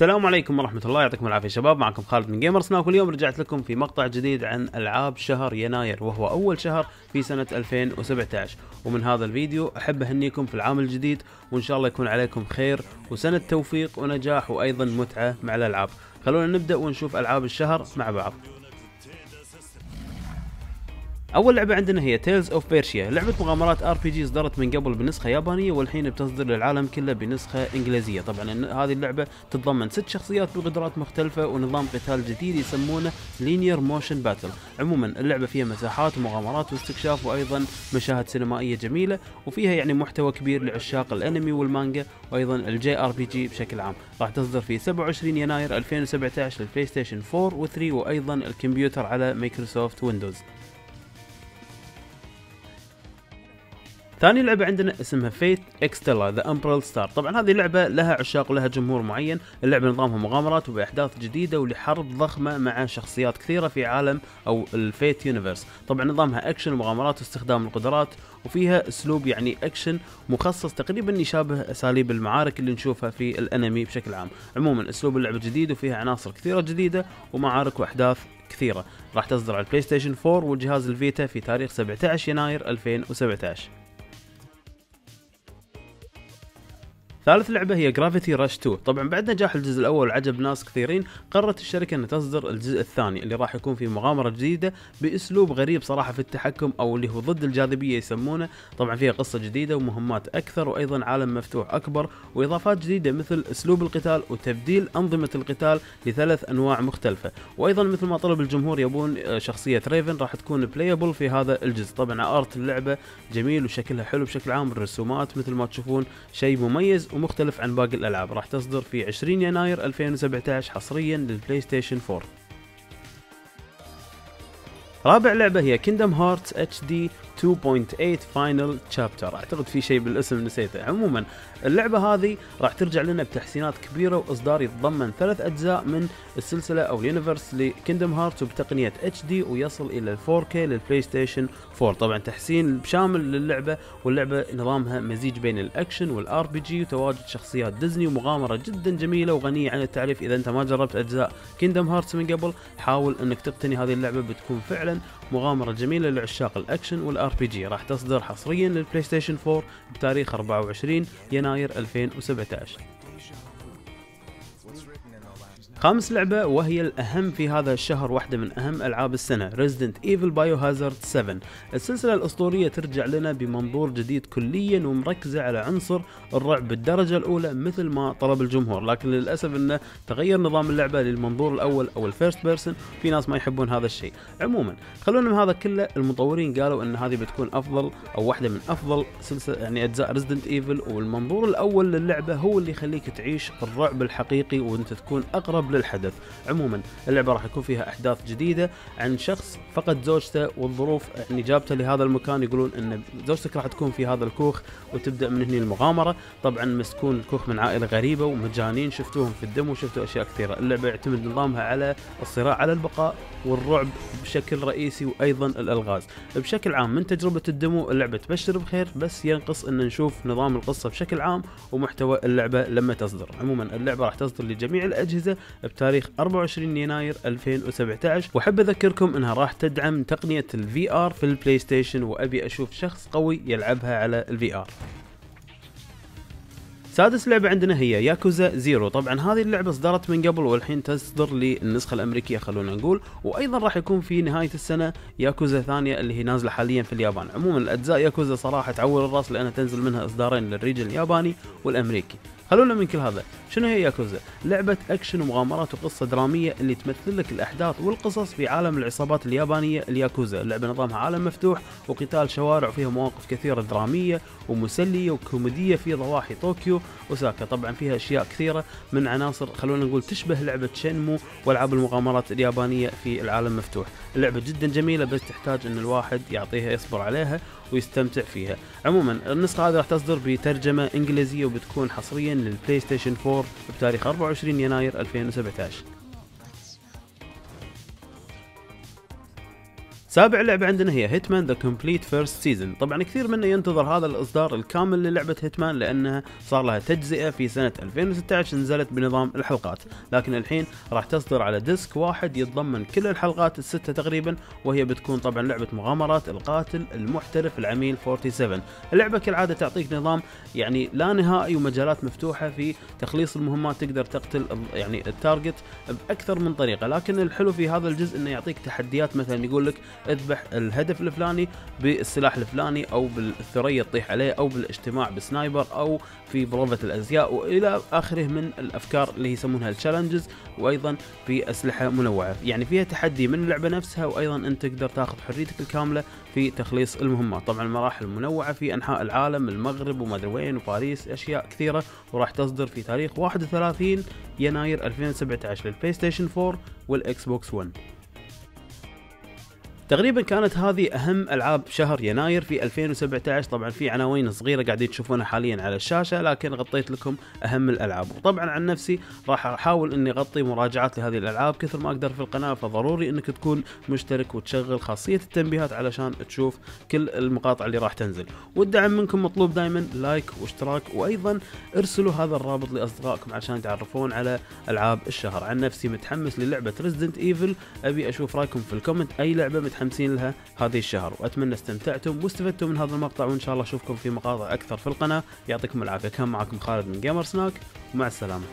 السلام عليكم ورحمة الله يعطيكم العافية شباب. معكم خالد من Gamer Snack واليوم رجعت لكم في مقطع جديد عن ألعاب شهر يناير وهو أول شهر في سنة 2017 ومن هذا الفيديو أحب أهنيكم في العام الجديد وإن شاء الله يكون عليكم خير وسنة توفيق ونجاح وأيضا متعة مع الألعاب. خلونا نبدأ ونشوف ألعاب الشهر مع بعض. أول لعبة عندنا هي Tales of Berseria لعبة مغامرات RPG صدرت من قبل بنسخة يابانية والحين بتصدر للعالم كله بنسخة إنجليزية. طبعا هذه اللعبة تتضمن ست شخصيات بقدرات مختلفة ونظام قتال جديد يسمونه Linear Motion Battle عموما اللعبة فيها مساحات ومغامرات واستكشاف وأيضا مشاهد سينمائية جميلة وفيها يعني محتوى كبير لعشاق الأنمي والمانجا وأيضا ال JRPG بشكل عام. راح تصدر في 27 يناير 2017 لل PlayStation 4 و3 وأيضا الكمبيوتر على Microsoft Windows ثاني لعبة عندنا اسمها Fate Extella The Umbral Star طبعا هذه لعبة لها عشاق ولها جمهور معين. اللعبة نظامها مغامرات وبأحداث جديدة ولحرب ضخمة مع شخصيات كثيرة في عالم أو ال Fate universe طبعا نظامها اكشن ومغامرات واستخدام القدرات وفيها أسلوب يعني اكشن مخصص تقريبا يشابه أساليب المعارك اللي نشوفها في الأنمي بشكل عام. عموما أسلوب اللعبة جديد وفيها عناصر كثيرة جديدة ومعارك وأحداث كثيرة. راح تصدر على ال PlayStation 4 والجهاز ال Vita في تاريخ 17 يناير 2017 ثالث لعبة هي Gravity Rush 2 طبعا بعد نجاح الجزء الأول وعجب ناس كثيرين. قررت الشركة أن تصدر الجزء الثاني اللي راح يكون فيه مغامرة جديدة بأسلوب غريب صراحة في التحكم أو اللي هو ضد الجاذبية يسمونه. طبعا فيها قصة جديدة ومهمات أكثر وأيضا عالم مفتوح أكبر وإضافات جديدة مثل أسلوب القتال وتبديل أنظمة القتال لثلاث أنواع مختلفة. وأيضا مثل ما طلب الجمهور يبون آه، شخصية Raven راح تكون playable في هذا الجزء. طبعا art اللعبة جميل وشكلها حلو بشكل عام الرسومات مثل ما تشوفون شيء مميز ومختلف عن باقي الألعاب. راح تصدر في 20 يناير 2017 حصريا لل PlayStation 4 رابع لعبة هي Hearts HD 2.8 Final Chapter أعتقد في شيء بالاسم نسيته. عموما اللعبة هذه راح ترجع لنا بتحسينات كبيرة وإصدار يتضمن ثلاث أجزاء من السلسلة أو ال universe ل Kingdom Hearts وبتقنية D ويصل إلى 4K لل PlayStation 4 طبعا تحسين شامل للعبة واللعبة نظامها مزيج بين ال action وال RPG وتواجد شخصيات ديزني ومغامرة جدا جميلة وغنية عن التعريف. إذا أنت ما جربت أجزاء Kingdom Hearts من قبل حاول إنك تقتني هذه اللعبة بتكون فعلا مغامرة جميلة لعشاق ال action وال RPG راح تصدر حصريا لل PlayStation 4 بتاريخ 24 يناير 2017 خامس لعبة وهي الأهم في هذا الشهر واحدة من أهم ألعاب السنة Resident Evil Biohazard 7 السلسلة الأسطورية ترجع لنا بمنظور جديد كليا ومركزة على عنصر الرعب بالدرجة الأولى مثل ما طلب الجمهور. لكن للأسف أنه تغير نظام اللعبة للمنظور الأول أو ال first person في ناس ما يحبون هذا الشيء. عموما خلونا من هذا كله المطورين قالوا أن هذه بتكون أفضل أو واحدة من أفضل سلسلة يعني أجزاء Resident Evil والمنظور الأول للعبة هو اللي يخليك تعيش الرعب الحقيقي وأنت تكون أقرب للحدث عموما اللعبة راح يكون فيها أحداث جديدة عن شخص فقد زوجته والظروف يعني جابته لهذا المكان يقولون إن زوجتك راح تكون في هذا الكوخ وتبدأ من هنا المغامرة. طبعا مسكون الكوخ من عائلة غريبة ومجانين شفتوهم في الدم وشفتوا أشياء كثيرة. اللعبة يعتمد نظامها على الصراع على البقاء والرعب بشكل رئيسي وأيضا الألغاز. بشكل عام من تجربة الدمو؟ اللعبة تبشر بخير بس ينقص إن نشوف نظام القصة بشكل عام ومحتوى اللعبة لما تصدر. عموما اللعبة راح تصدر لجميع الأجهزة بتاريخ 24 يناير 2017 وأحب أذكركم إنها راح تدعم تقنية ال VR في ال PlayStation وأبي أشوف شخص قوي يلعبها على ال VR سادس لعبة عندنا هي Yakuza Zero. طبعا هذه اللعبة صدرت من قبل والحين تصدر للنسخة الأمريكية خلونا نقول. وأيضا راح يكون في نهاية السنة ياكوزا ثانية اللي هي نازلة حاليا في اليابان. عموما الأجزاء ياكوزا صراحة تعور الرأس لأنها تنزل منها إصدارين لل region الياباني والأمريكي. خلونا من كل هذا. شنو هي ياكوزا؟ لعبة أكشن ومغامرات وقصة درامية اللي تمثل لك الأحداث والقصص في عالم العصابات اليابانية الياكوزا. اللعبة نظامها عالم مفتوح وقتال شوارع وفيها مواقف كثيرة درامية ومسلية وكوميدية في ضواحي طوكيو. وساكا طبعا فيها أشياء كثيرة من عناصر خلونا نقول تشبه لعبة شينمو وألعاب المغامرات اليابانية في العالم مفتوح. اللعبة جدا جميلة بس تحتاج إن الواحد يعطيها يصبر عليها. ويستمتع فيها. عموما النسخة هذه راح تصدر بترجمة إنجليزية وبتكون حصريا لل PlayStation 4 بتاريخ 24 يناير 2017 سابع لعبة عندنا هي Hitman The Complete First Season طبعا كثير منا ينتظر هذا الإصدار الكامل للعبة Hitman لأنها صار لها تجزئة في سنة 2016 نزلت بنظام الحلقات. لكن الحين راح تصدر على disc واحد يتضمن كل الحلقات الستة تقريبا وهي بتكون طبعا لعبة مغامرات القاتل المحترف العميل 47 اللعبة كالعادة تعطيك نظام يعني لا نهائي ومجالات مفتوحة في تخليص المهمات تقدر تقتل يعني ال target بأكثر من طريقة. لكن الحلو في هذا الجزء إنه يعطيك تحديات مثلا يقول لك اذبح الهدف الفلاني بالسلاح الفلاني أو بالثريا تطيح عليه أو بالاجتماع ب sniper أو في بروفة الازياء والى اخره من الافكار اللي يسمونها ال challenges وأيضا في اسلحة منوعة. يعني فيها تحدي من اللعبة نفسها وأيضا انت تقدر تاخذ حريتك الكاملة في تخليص المهمات. طبعا المراحل منوعة في انحاء العالم المغرب وما أدري وين وباريس أشياء كثيرة وراح تصدر في تاريخ 31 يناير 2017 لل PlayStation 4 وال Xbox 1 تقريبا كانت هذه أهم ألعاب شهر يناير في 2017 طبعا في عناوين صغيرة قاعدين تشوفونها حاليا على الشاشة لكن غطيت لكم أهم الألعاب. وطبعا عن نفسي راح أحاول إني أغطي مراجعات لهذه الألعاب كثر ما أقدر في القناة فضروري إنك تكون مشترك وتشغل خاصية التنبيهات علشان تشوف كل المقاطع اللي راح تنزل. والدعم منكم مطلوب دائما like واشتراك وأيضا ارسلوا هذا الرابط لأصدقائكم عشان يتعرفون على ألعاب الشهر. عن نفسي متحمس للعبة Resident Evil أبي أشوف رأيكم في ال comment. أي لعبة متحمس متحمسين لها هذه الشهر وأتمنى استمتعتم واستفدتم من هذا المقطع وإن شاء الله أشوفكم في مقاطع أكثر. في القناة يعطيكم العافية. كان معكم خالد من جيمر سناك ومع السلامة.